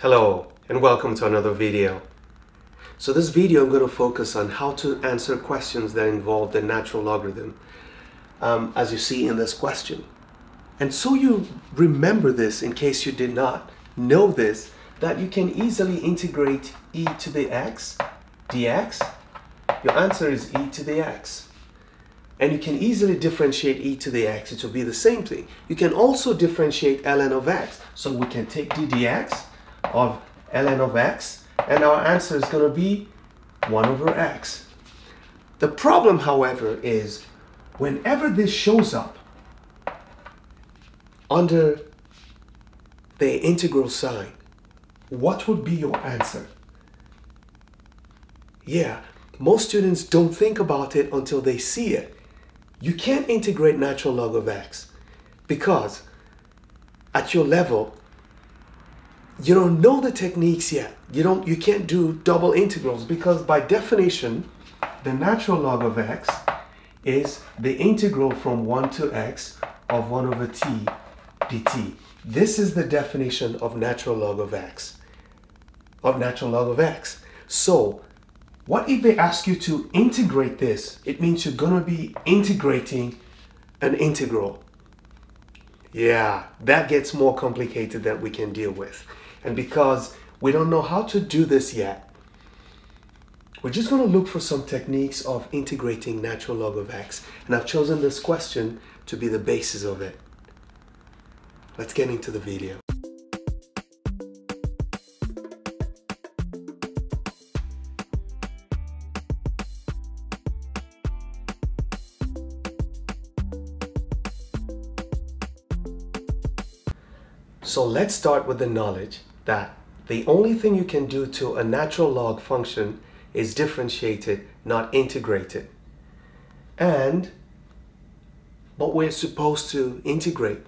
Hello and welcome to another video. So this video I'm going to focus on how to answer questions that involve the natural logarithm um, as you see in this question. And so you remember this in case you did not know this that you can easily integrate e to the x dx. Your answer is e to the x. And you can easily differentiate e to the x. It will be the same thing. You can also differentiate ln of x. So we can take d dx of ln of x and our answer is going to be 1 over x. The problem, however, is whenever this shows up under the integral sign, what would be your answer? Yeah, most students don't think about it until they see it. You can't integrate natural log of x because at your level, you don't know the techniques yet. You don't you can't do double integrals because by definition, the natural log of x is the integral from 1 to x of 1 over t dt. This is the definition of natural log of x. Of natural log of x. So, what if they ask you to integrate this? It means you're going to be integrating an integral. Yeah, that gets more complicated that we can deal with. And because we don't know how to do this yet, we're just going to look for some techniques of integrating natural log of x. And I've chosen this question to be the basis of it. Let's get into the video. So let's start with the knowledge that the only thing you can do to a natural log function is differentiate it, not integrate it. And, but we're supposed to integrate.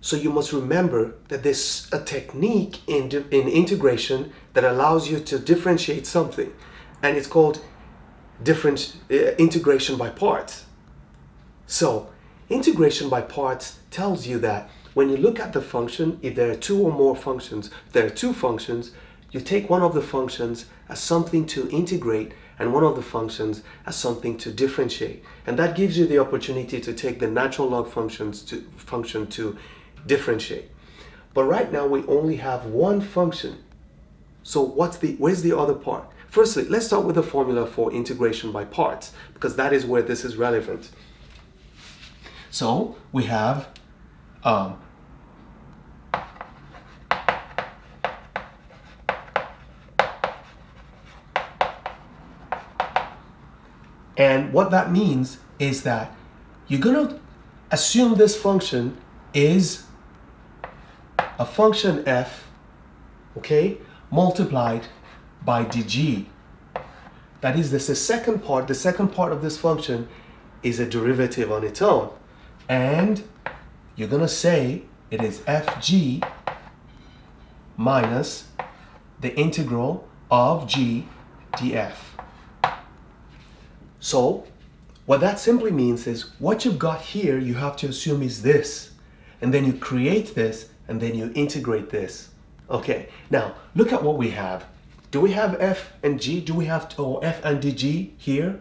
So you must remember that there's a technique in, in integration that allows you to differentiate something. And it's called different uh, integration by parts. So integration by parts tells you that when you look at the function, if there are two or more functions, there are two functions, you take one of the functions as something to integrate and one of the functions as something to differentiate. And that gives you the opportunity to take the natural log functions to function to differentiate. But right now we only have one function. So what's the where's the other part? Firstly, let's start with the formula for integration by parts because that is where this is relevant. So we have um, and what that means is that you're going to assume this function is a function f, okay, multiplied by dg. That is, this is the second part. The second part of this function is a derivative on its own. And you're going to say it is fg minus the integral of g df. So what that simply means is what you've got here you have to assume is this and then you create this and then you integrate this. Okay, now look at what we have. Do we have f and g? Do we have or f and dg here?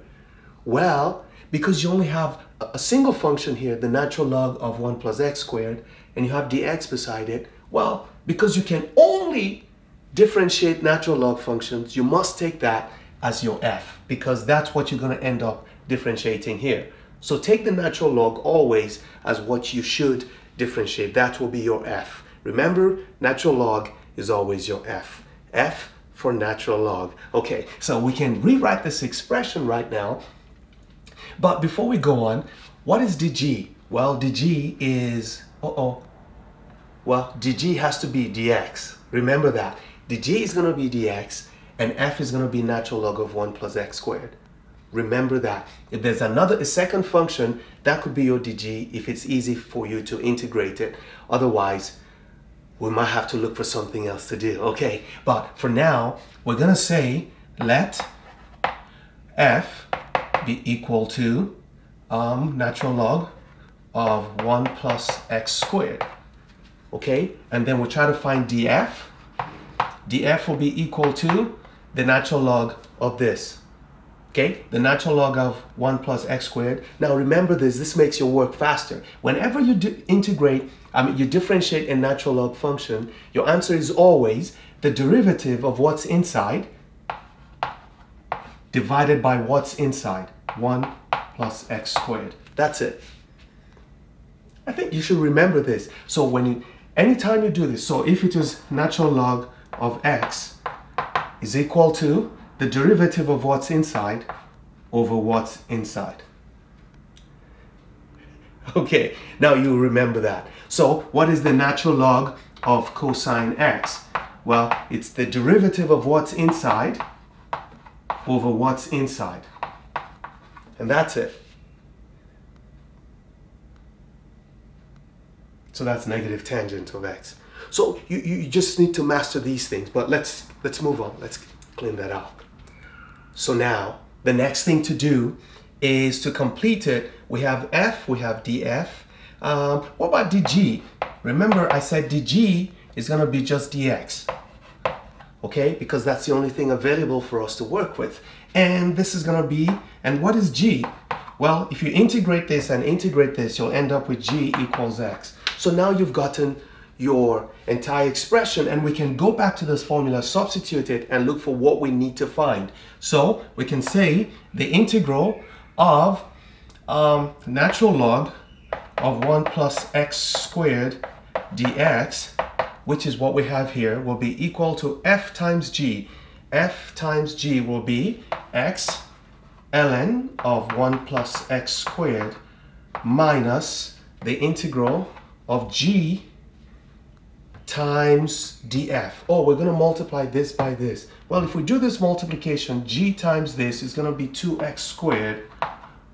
Well, because you only have a single function here, the natural log of 1 plus x squared, and you have dx beside it, well, because you can only differentiate natural log functions, you must take that as your f, because that's what you're going to end up differentiating here. So take the natural log always as what you should differentiate. That will be your f. Remember, natural log is always your f. f for natural log. Okay, so we can rewrite this expression right now but before we go on, what is dg? Well, dg is, uh-oh, well, dg has to be dx. Remember that. dg is going to be dx, and f is going to be natural log of 1 plus x squared. Remember that. If there's another, a second function, that could be your dg if it's easy for you to integrate it. Otherwise, we might have to look for something else to do. Okay, but for now, we're going to say let f be equal to um, natural log of 1 plus x squared. Okay, and then we'll try to find df. df will be equal to the natural log of this. Okay, the natural log of 1 plus x squared. Now remember this, this makes your work faster. Whenever you integrate, I mean, you differentiate a natural log function, your answer is always the derivative of what's inside divided by what's inside, 1 plus x squared. That's it. I think you should remember this. So when you, anytime you do this, so if it is natural log of x is equal to the derivative of what's inside over what's inside. Okay, now you remember that. So what is the natural log of cosine x? Well, it's the derivative of what's inside over what's inside. And that's it. So that's negative tangent of x. So you, you just need to master these things, but let's, let's move on. Let's clean that up. So now the next thing to do is to complete it. We have f, we have df. Um, what about dg? Remember I said dg is gonna be just dx okay? Because that's the only thing available for us to work with. And this is gonna be, and what is g? Well, if you integrate this and integrate this, you'll end up with g equals x. So now you've gotten your entire expression and we can go back to this formula, substitute it and look for what we need to find. So we can say the integral of um, natural log of 1 plus x squared dx which is what we have here, will be equal to f times g. f times g will be x ln of 1 plus x squared minus the integral of g times df. Oh, we're going to multiply this by this. Well, if we do this multiplication, g times this is going to be 2x squared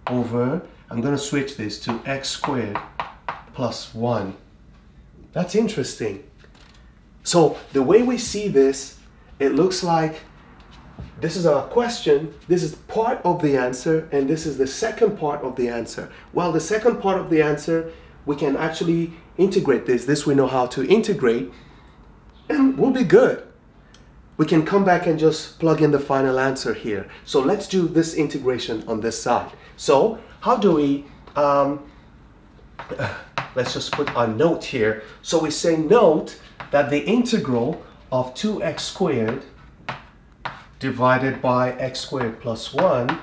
over, I'm going to switch this to x squared plus 1. That's interesting. So the way we see this, it looks like this is a question, this is part of the answer, and this is the second part of the answer. Well, the second part of the answer, we can actually integrate this. This we know how to integrate, and we'll be good. We can come back and just plug in the final answer here. So let's do this integration on this side. So how do we, um, let's just put a note here. So we say note that the integral of 2x squared divided by x squared plus 1,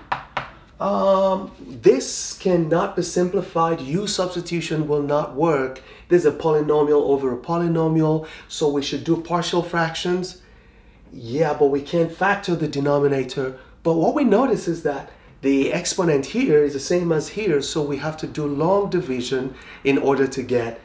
um, this cannot be simplified. U substitution will not work. There's a polynomial over a polynomial, so we should do partial fractions. Yeah, but we can't factor the denominator. But what we notice is that the exponent here is the same as here, so we have to do long division in order to get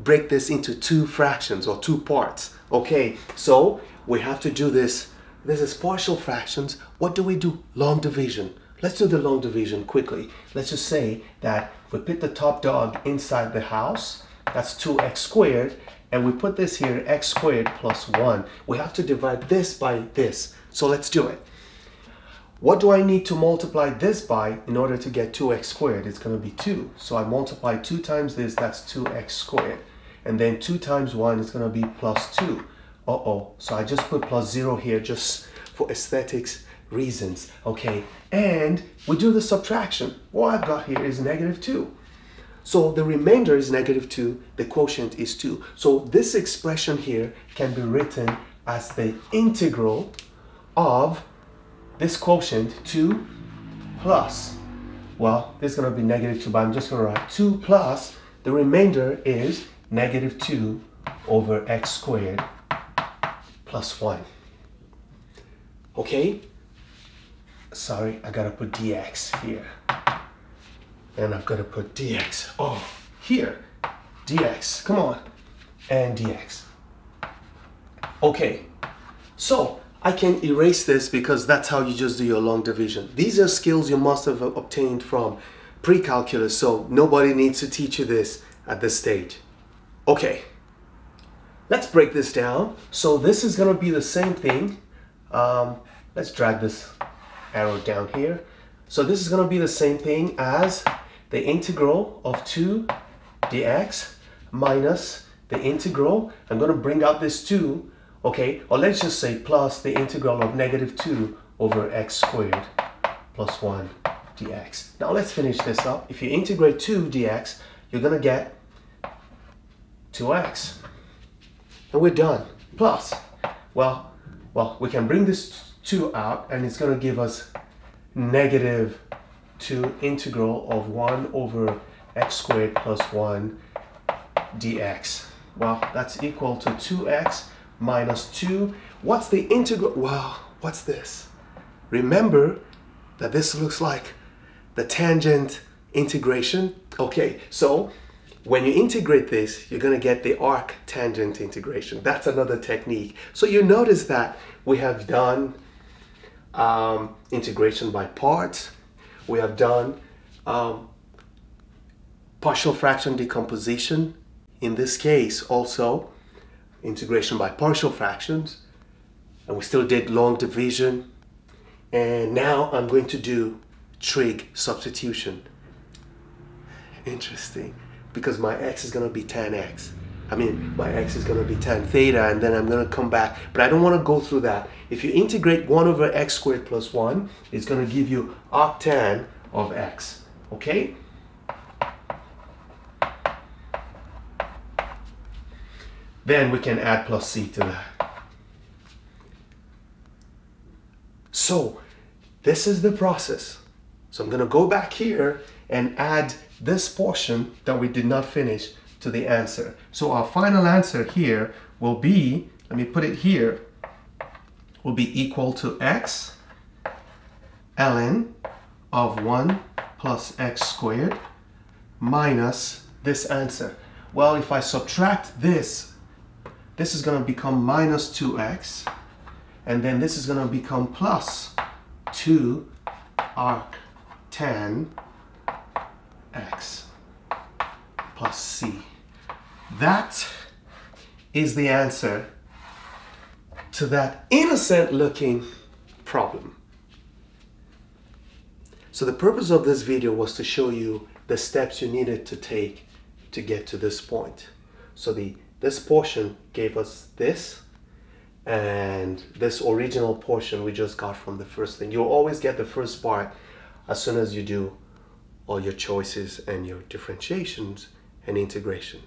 break this into two fractions or two parts. Okay, so we have to do this. This is partial fractions. What do we do? Long division. Let's do the long division quickly. Let's just say that we put the top dog inside the house, that's 2x squared, and we put this here, x squared plus 1. We have to divide this by this. So let's do it. What do I need to multiply this by in order to get 2x squared? It's going to be 2. So I multiply 2 times this, that's 2x squared. And then 2 times 1 is going to be plus 2. Uh-oh. So I just put plus 0 here just for aesthetics reasons. Okay. And we do the subtraction. What I've got here is negative 2. So the remainder is negative 2. The quotient is 2. So this expression here can be written as the integral of this quotient 2 plus, well, this is going to be negative 2, but I'm just going to write 2 plus, the remainder is negative 2 over x squared plus 1. Okay? Sorry, I gotta put dx here. And I've gotta put dx. Oh, here. dx. Come on. And dx. Okay. So, I can erase this because that's how you just do your long division. These are skills you must have obtained from pre-calculus, so nobody needs to teach you this at this stage. Okay, let's break this down. So this is gonna be the same thing. Um, let's drag this arrow down here. So this is gonna be the same thing as the integral of 2 dx minus the integral. I'm gonna bring out this 2 Okay, or let's just say plus the integral of negative 2 over x squared plus 1 dx. Now let's finish this up. If you integrate 2 dx, you're going to get 2x. And we're done. Plus, well, well, we can bring this 2 out and it's going to give us negative 2 integral of 1 over x squared plus 1 dx. Well, that's equal to 2x minus 2. What's the integral? Well, what's this? Remember that this looks like the tangent integration. Okay, so when you integrate this, you're going to get the arc tangent integration. That's another technique. So you notice that we have done um, integration by parts. We have done um, partial fraction decomposition. In this case, also integration by partial fractions. And we still did long division. And now I'm going to do trig substitution. Interesting, because my x is going to be tan x. I mean, my x is going to be tan theta, and then I'm going to come back. But I don't want to go through that. If you integrate 1 over x squared plus 1, it's going to give you arctan of x. Okay? Then we can add plus c to that. So, this is the process. So I'm going to go back here and add this portion that we did not finish to the answer. So our final answer here will be, let me put it here, will be equal to x ln of 1 plus x squared minus this answer. Well, if I subtract this, this is going to become minus 2x, and then this is going to become plus 2 arc tan x plus c. That is the answer to that innocent looking problem. So the purpose of this video was to show you the steps you needed to take to get to this point. So the this portion gave us this and this original portion we just got from the first thing. You'll always get the first part as soon as you do all your choices and your differentiations and integration.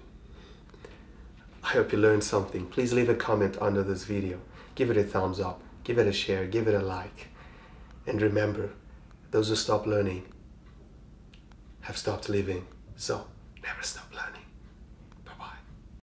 I hope you learned something. Please leave a comment under this video. Give it a thumbs up, give it a share, give it a like. And remember, those who stop learning have stopped living. So never stop learning.